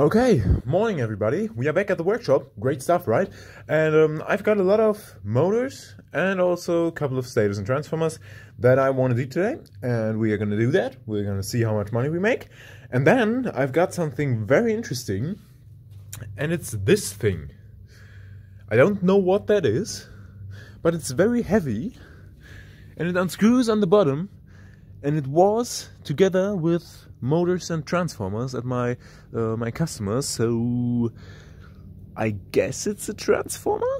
Okay, morning everybody. We are back at the workshop. Great stuff, right? And um, I've got a lot of motors and also a couple of stators and transformers that I want to do today. And we are going to do that. We're going to see how much money we make. And then I've got something very interesting. And it's this thing. I don't know what that is, but it's very heavy. And it unscrews on the bottom. And it was together with motors and transformers at my uh, my customers. So I guess it's a transformer,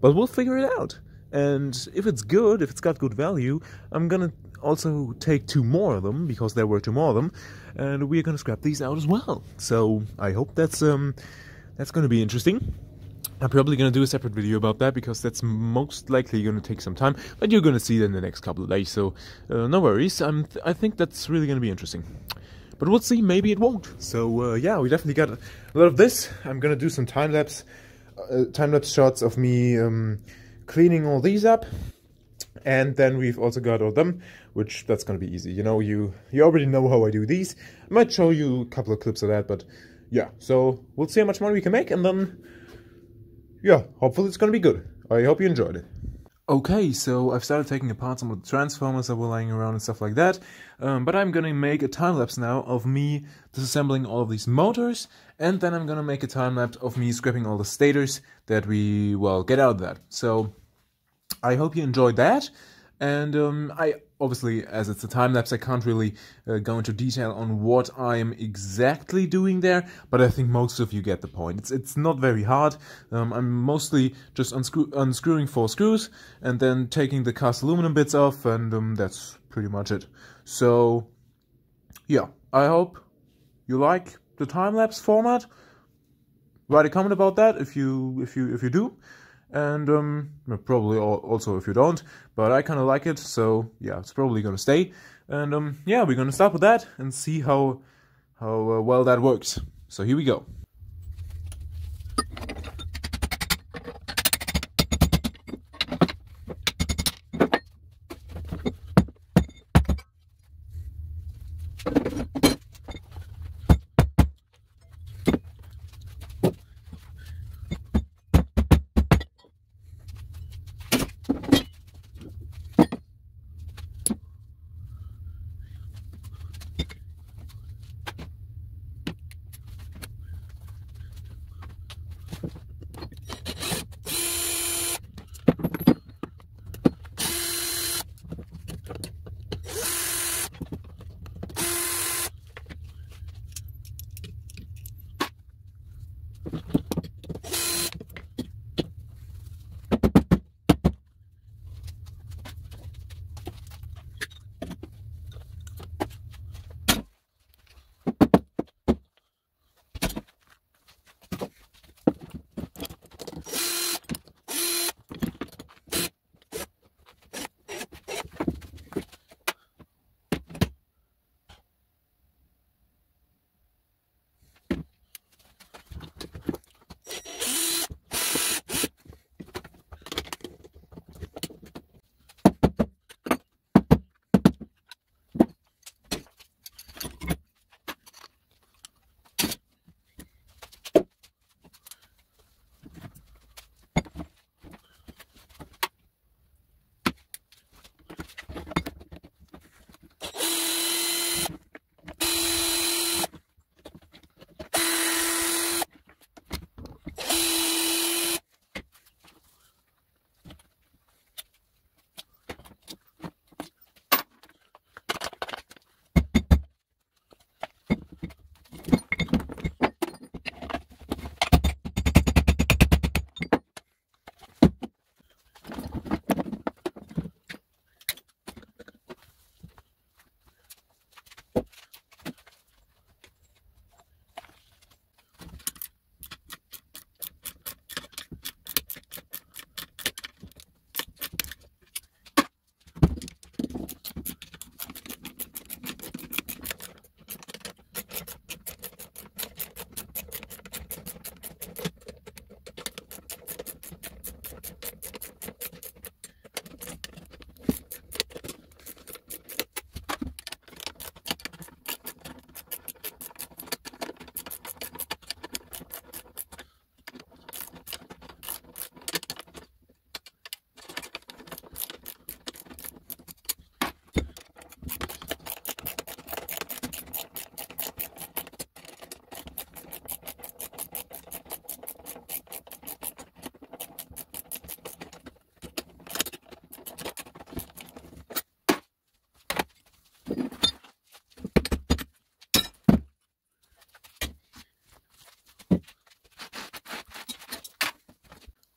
but we'll figure it out. And if it's good, if it's got good value, I'm gonna also take two more of them because there were two more of them, and we're gonna scrap these out as well. So I hope that's um that's gonna be interesting. I'm probably gonna do a separate video about that because that's most likely gonna take some time, but you're gonna see it in the next couple of days, so uh, no worries. I'm th I think that's really gonna be interesting. But we'll see, maybe it won't. So uh, yeah, we definitely got a lot of this. I'm gonna do some time lapse, uh, time lapse shots of me um, cleaning all these up, and then we've also got all them, which that's gonna be easy. You know, you you already know how I do these. I might show you a couple of clips of that, but yeah. So we'll see how much money we can make, and then yeah, hopefully it's gonna be good. I hope you enjoyed it. Okay, so I've started taking apart some of the transformers that were lying around and stuff like that, um, but I'm gonna make a time-lapse now of me disassembling all of these motors, and then I'm gonna make a time-lapse of me scrapping all the stators that we, well, get out of that. So, I hope you enjoyed that, and um, I obviously, as it's a time lapse, I can't really uh, go into detail on what I'm exactly doing there, but I think most of you get the point. It's it's not very hard. Um, I'm mostly just unscrew unscrewing four screws and then taking the cast aluminum bits off, and um, that's pretty much it. So, yeah, I hope you like the time lapse format. Write a comment about that if you if you if you do and um, probably also if you don't, but I kind of like it, so yeah, it's probably gonna stay. And um, yeah, we're gonna start with that and see how how uh, well that works. So here we go.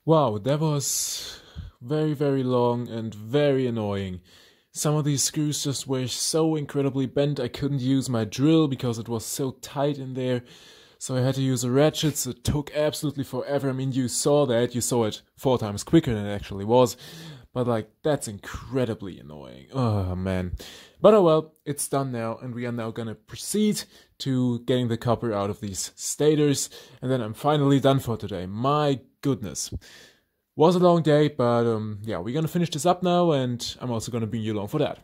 Wow, that was very, very long and very annoying. Some of these screws just were so incredibly bent I couldn't use my drill because it was so tight in there. So I had to use a ratchet, so it took absolutely forever. I mean, you saw that, you saw it four times quicker than it actually was. But like, that's incredibly annoying. Oh man. But oh well, it's done now, and we are now gonna proceed to getting the copper out of these stators, and then I'm finally done for today. My goodness. Was a long day, but um, yeah, we're gonna finish this up now, and I'm also gonna bring you along for that.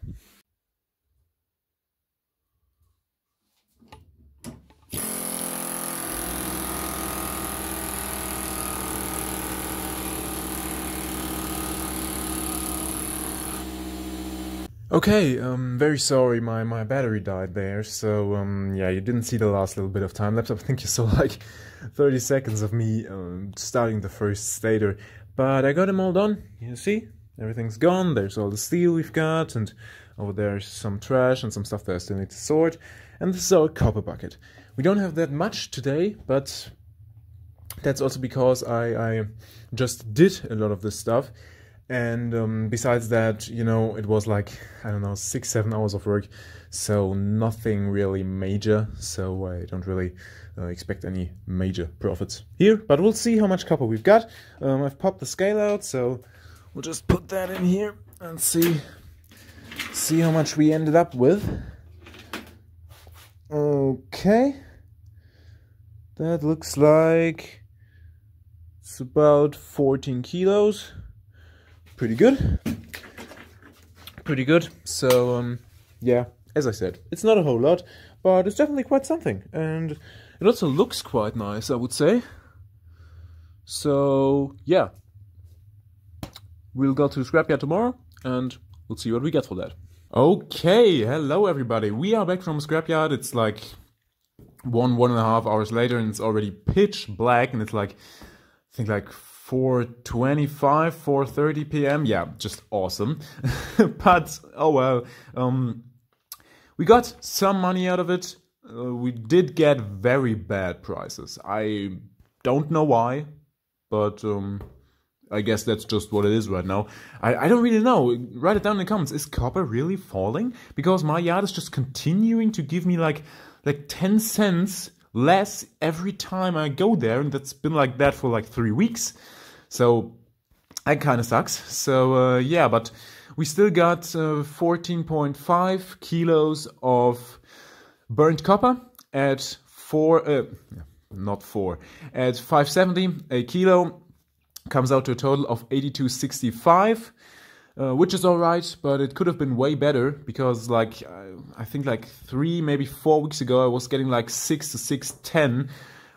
Okay, um, very sorry, my, my battery died there, so, um, yeah, you didn't see the last little bit of time lapse. I think you saw like 30 seconds of me um, starting the first stator, but I got them all done, you see? Everything's gone, there's all the steel we've got, and over there's some trash and some stuff that I still need to sort, and this is our copper bucket. We don't have that much today, but that's also because I, I just did a lot of this stuff, and um, besides that, you know, it was like, I don't know, six, seven hours of work. So nothing really major. So I don't really uh, expect any major profits here. But we'll see how much copper we've got. Um, I've popped the scale out. So we'll just put that in here and see, see how much we ended up with. Okay. That looks like it's about 14 kilos pretty good. Pretty good. So, um, yeah, as I said, it's not a whole lot, but it's definitely quite something. And it also looks quite nice, I would say. So, yeah. We'll go to the scrapyard tomorrow, and we'll see what we get for that. Okay, hello everybody. We are back from scrapyard. It's like one, one and a half hours later, and it's already pitch black, and it's like, I think like 4.25, 4.30 p.m. Yeah, just awesome. but, oh well, um, we got some money out of it. Uh, we did get very bad prices. I don't know why, but um, I guess that's just what it is right now. I, I don't really know. Write it down in the comments. Is copper really falling? Because my yard is just continuing to give me like like 10 cents less every time I go there, and that's been like that for like three weeks. So that kind of sucks. So uh, yeah, but we still got 14.5 uh, kilos of burnt copper at four, uh, not four, at 570 a kilo comes out to a total of 82.65. Uh, which is alright, but it could have been way better because, like, I think like three, maybe four weeks ago, I was getting like six to six ten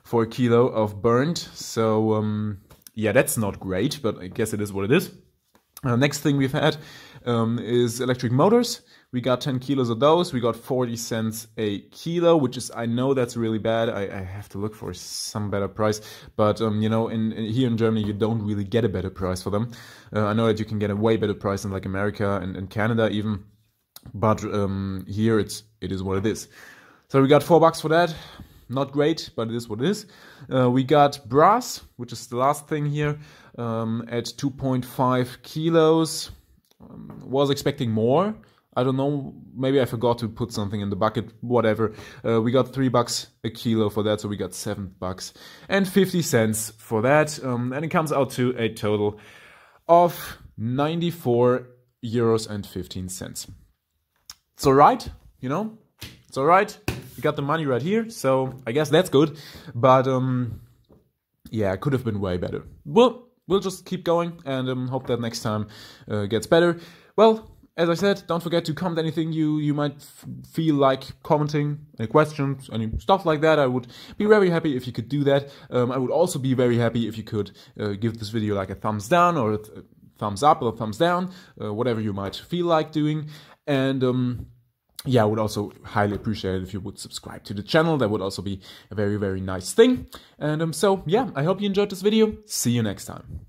for a kilo of burnt. So um, yeah, that's not great, but I guess it is what it is. Uh, next thing we've had um, is electric motors. We got 10 kilos of those. We got 40 cents a kilo, which is, I know that's really bad. I, I have to look for some better price. But, um, you know, in, in, here in Germany, you don't really get a better price for them. Uh, I know that you can get a way better price in like America and, and Canada even. But um, here it's, it is what it is. So we got four bucks for that. Not great, but it is what it is. Uh, we got brass, which is the last thing here, um, at 2.5 kilos. Um, was expecting more. I don't know. Maybe I forgot to put something in the bucket. Whatever. Uh, we got three bucks a kilo for that, so we got seven bucks and fifty cents for that, um, and it comes out to a total of ninety-four euros and fifteen cents. It's all right, you know. It's all right We got the money right here, so I guess that's good. But um, yeah, could have been way better. Well, we'll just keep going and um, hope that next time uh, gets better. Well, as I said, don't forget to comment anything you you might feel like commenting, any questions, any stuff like that. I would be very happy if you could do that. Um, I would also be very happy if you could uh, give this video like a thumbs down or a th thumbs up or a thumbs down, uh, whatever you might feel like doing. And um, yeah, I would also highly appreciate it if you would subscribe to the channel. That would also be a very, very nice thing. And um, so, yeah, I hope you enjoyed this video. See you next time.